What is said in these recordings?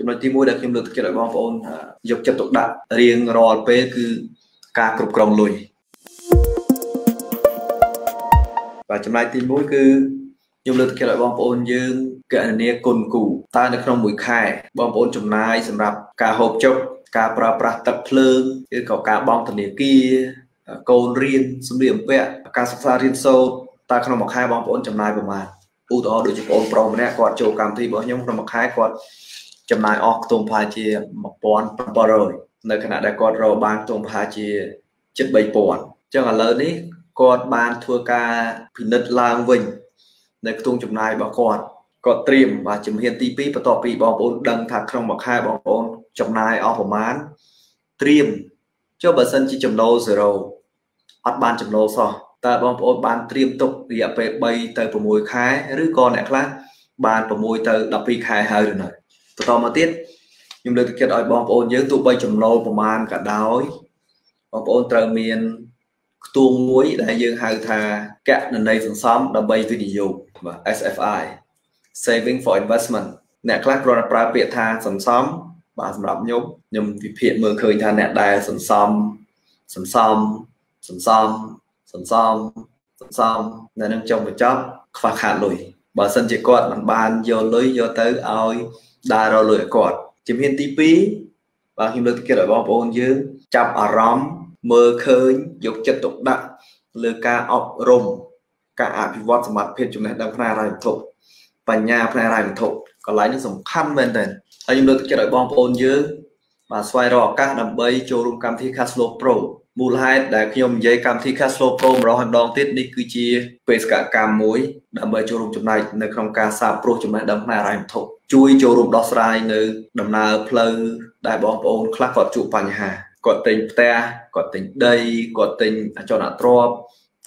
ចំណុចទី1ដែលខ្ញុំលើកទឹកចិត្តឲ្យបងប្អូនយកចិត្តទុកដាក់រៀងរាល់ពេលគឺការគ្រប់គ្រងលុយបាទចំណុចទី1គឺខ្ញុំលើកទឹកចិត្តឲ្យបងប្អូនយើងកណនាគុណគូតើនៅក្នុងមួយខែបងប្អូនចំណាយសម្រាប់ការហូបចុកការប្រើប្រាស់ទឹកភ្លើងឬក៏ការបង់ធនាគារកូនរៀនសម្លៀកបំពាក់ការសិក្សារៀនសូត្រតើក្នុងមួយខែបងប្អូនចំណាយប្រមាណឧទាហរណ៍ដូចជាបងប្រុសម្នាក់គាត់ចូលកម្មវិធីរបស់ខ្ញុំក្នុងមួយខែគាត់ ចំណាយអស់ខ្ទង់ប្រហែលជា1700នៅខណៈដែលគាត់រកបានខ្ទង់ប្រហែលជាជិត3000អញ្ចឹងឥឡូវនេះគាត់បានធ្វើការពិនិត្យឡើងវិញ នៅខ្ទង់ចំណាយរបស់គាត់គាត់ត្រៀមបាទជំហានទី2បន្ទាប់ពីបងប្អូនដឹងថាក្នុងមួយខែបងប្អូនចំណាយអស់ប្រមាណត្រៀមចុះបើសិនជាចំណូល0អត់បានចំណូលសោះតើបងប្អូនបានត្រៀមទុករយៈពេល3ទៅ6ខែឬក៏អ្នកខ្លះបាន6ទៅ12ខែហើយឬនៅ បន្តមកទៀតខ្ញុំលើកទឹកចិត្តឲ្យបងប្អូនយើងទោះបីចំណូលប្រមាណក៏ដោយបងប្អូនត្រូវមានខ្ទួងមួយដែលយើងហៅថាកណន័យសន្សំដើម្បីវិនិយោគបាទ SFI saving for investment អ្នកខ្លះគ្រាន់តែប្រើពាក្យថាសន្សំបាទសម្រាប់ខ្ញុំខ្ញុំវិភាគមើលឃើញថាអ្នកដែលសន្សំសន្សំសន្សំសន្សំសន្សំនៅនឹងចុងបញ្ចប់ខ្វះខាតលុយបើសិនជាគាត់មិនបានយកលុយយកទៅឲ្យដើររលុយឲ្យគាត់ជំហានទី2បាទខ្ញុំលើកទឹកចិត្តឲ្យបងប្អូនយើងចាប់អារម្មណ៍មើលឃើញយកចិត្តទុកដាក់លើការអប់រំការអភិវឌ្ឍសមត្ថភាពចំណេះដឹងផ្នែកហិរញ្ញវត្ថុបញ្ញាផ្នែកហិរញ្ញវត្ថុកន្លែងនេះសំខាន់មែនទែនហើយខ្ញុំលើកទឹកចិត្តឲ្យបងប្អូនយើងបាទស្វែងរកឱកាសដើម្បីចូលរួមកម្មវិធី Cashflow Pro មូលហេតុដែលខ្ញុំនិយាយកម្មវិធី Cashflow Pro ម្ដងហើយម្ដងទៀតនេះគឺជាបេសកកម្មមួយដើម្បីចូលរួមចំណែកនៅក្នុងការសាបព្រោះចំណេះដឹងផ្នែកហិរញ្ញវត្ថុជួយចូលរួមដោះស្រាយនៅដំណើរផ្លូវដែលបងប្អូនខ្លះគាត់ជួបបញ្ហាគាត់ទិញផ្ទះគាត់ទិញដីគាត់ទិញអចលនទ្រព្យ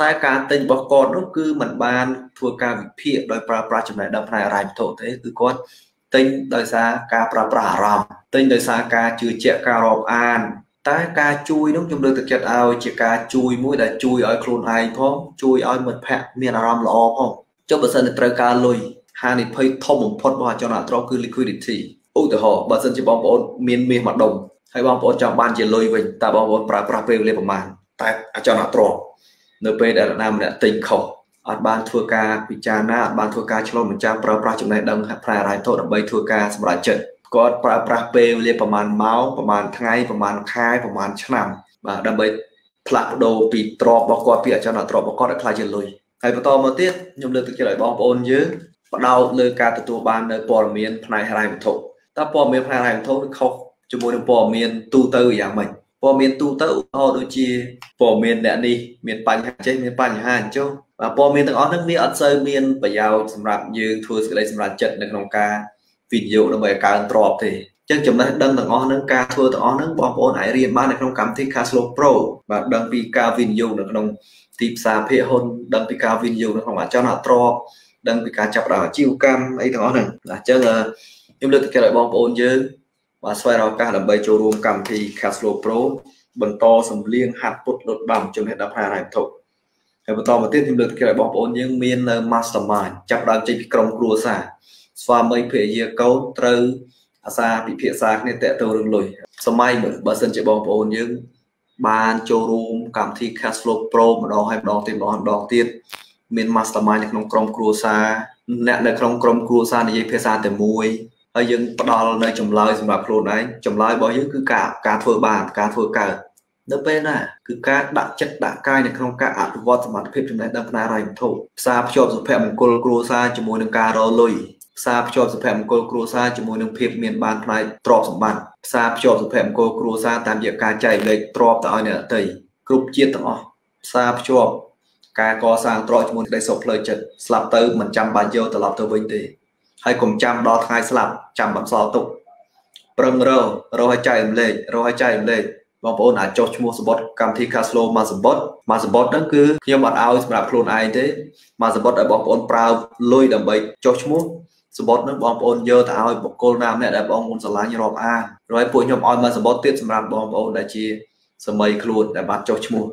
តែការទិញរបស់គាត់នោះគឺมันបានធ្វើការវិភាគដោយប្រើប្រាស់ចំណេះដឹងផ្នែកហិរញ្ញវត្ថុទេគឺគាត់ទិញដោយសារការប្រើប្រាស់អារម្មណ៍ទិញដោយសារការជឿជាក់ការរាប់អាន តែការជួយនោះខ្ញុំលើកទឹកចិត្តឲ្យជាការជួយមួយដែលជួយឲ្យខ្លួនឯងផងជួយឲ្យមិត្តភ័ក្តិមានអារម្មណ៍ល្អផងចុះបើសិនតែត្រូវការលុយហានិភ័យធំបំផុតរបស់អចលនទ្រព្យគឺ liquidity ឧទាហរណ៍បើសិនជាបងប្អូនមានមាសមួយដុំហើយបងប្អូនចង់បានជាលុយវិញតើបងប្អូនប្រើប្រាស់ពេលវេលាប្រមាណតែអចលនទ្រព្យនៅពេលដែលណាម្នាក់ទិញខុសអត់បានធ្វើការពិចារណាអត់បានធ្វើការឆ្លុះបញ្ចាំងប្រើប្រាស់ចំណេះដឹងផ្នែករ៉ៃថូដើម្បីធ្វើការសម្រេចចិត្ត គាត់ប្រើប្រាស់ពេលវេលាប្រហែលម៉ោងប្រហែលថ្ងៃប្រហែលខែប្រហែលឆ្នាំបាទដើម្បីផ្លាស់ប្ដូរពីទ្រពរបស់គាត់ពីអចលនទ្រព្យរបស់គាត់ឲ្យក្លាយជាលុយហើយបន្តមកទៀតខ្ញុំលើកទឹកចិត្តឲ្យបងប្អូនយើងបដោតលើការទទួលបាននៅព័ត៌មានផ្នែកហិរញ្ញវត្ថុតើព័ត៌មានផ្នែកហិរញ្ញវត្ថុខុសជាមួយនឹងព័ត៌មានទូទៅយ៉ាងម៉េចព័ត៌មានទូទៅឧទាហរណ៍ដូចជាព័ត៌មានអ្នកនេះមានបញ្ហាចេះមានបញ្ហាអញ្ចឹងបាទព័ត៌មានទាំងអស់ហ្នឹងវាអត់សូវមានប្រយោជន៍សម្រាប់យើងធ្វើសេចក្តីសម្រេចចិត្តនៅក្នុងការ វិនិយោគដើម្បីឲ្យកើនទ្រព្យទេចឹងចំណេះដឹងទាំងអស់ហ្នឹងការធ្វើទាំងអស់ហ្នឹងបងប្អូនអាចរៀនបាននៅក្នុងកម្មវិធី Cashflow Pro បាទដឹងពីការវិនិយោគនៅក្នុងទីផ្សារភាគហ៊ុនដឹងពីការវិនិយោគនៅក្នុងអចលនទ្រព្យដឹងពីការចាប់ផ្ដើមអាជីវកម្មអីទាំងអស់ហ្នឹងអញ្ចឹងខ្ញុំលើកទឹកចិត្តឲ្យបងប្អូនយើងបាទស្វែងរកឱកាសដើម្បីចូលរួមកម្មវិធី Cashflow Pro បន្តសម្លៀងហាត់ពុតលុតដំចំណេះដឹងផ្នែកហិរញ្ញវត្ថុហើយបន្តមកទៀតខ្ញុំលើកទឹកចិត្តឲ្យបងប្អូនយើងមាននៅ Mastermind ចាប់ដើមចេញពីក្រុមគ្រួសារ ស្វាមីភរិយាកូនត្រូវអាសាពិភាក្សាគ្នាតទៅរឿងលុយសម័យមើលបើសិនជាបងប្អូនយើង បានចូលរួមកម្មវិធី Cashflow Pro ម្ដងហើយម្ដងទៀតម្ដងម្ដងទៀតមាន Mastermind នៅក្នុងក្រុមគ្រួសារអ្នកនៅក្នុងក្រុមគ្រួសារនិយាយភាសាតែមួយហើយយើងផ្ដល់នៅចម្លើយសម្រាប់ខ្លួនឯងចម្លើយរបស់យើងគឺការការធ្វើបានការធ្វើកើតនៅពេលណាគឺការដាក់ចិត្តដាក់កាយនៅក្នុងការអភិវឌ្ឍសមត្ថភាពចំណេះដឹងផ្នែករ៉ៃវត្ថុផ្សារភ្ជាប់សុភមង្គលគ្រួសារជាមួយនឹងការរលុយ ផ្សារភ្ជាប់សុភមង្គលគ្រួសារជាមួយនឹងភាពមានបានផ្នែកទ្រព្យសម្បត្តិផ្សារភ្ជាប់សុភមង្គលគ្រួសារតាមរយៈការចែកលេខទ្រព្យទៅឲ្យអ្នកដទៃគ្រប់ជាតិទាំងអស់ផ្សារភ្ជាប់ការកសាងទ្រព្យជាមួយក្តីសុខផ្លូវចិត្តស្លាប់ទៅមិនចាំបាច់យកត្រឡប់ទៅវិញទេហើយកុំចាំដល់ថ្ងៃស្លាប់ចាំបន្សល់ទុកប្រឹងររឲ្យចែករំលែករឲ្យចែករំលែកបងប្អូនអាចចុះឈ្មោះសម្បត្តិកម្មវិធី Cashflow មកសម្បត្តិមកសម្បត្តិហ្នឹងគឺខ្ញុំអត់ឲ្យសម្រាប់ខ្លួនឯងទេមកសម្បត្តិឲ្យបងប្អូនប្រើលុយដើម្បីចុះឈ្មោះ សម្បត្តិហ្នឹងបងប្អូនយកទៅឲ្យបុគ្គលណាម្នាក់ដែលបងប្អូនស្រឡាញ់រាប់អានហើយពួកខ្ញុំឲ្យមកសម្បត្តិទៀតសម្រាប់បងប្អូនដែលជាសម័យខ្លួនដែលបានចុះឈ្មោះ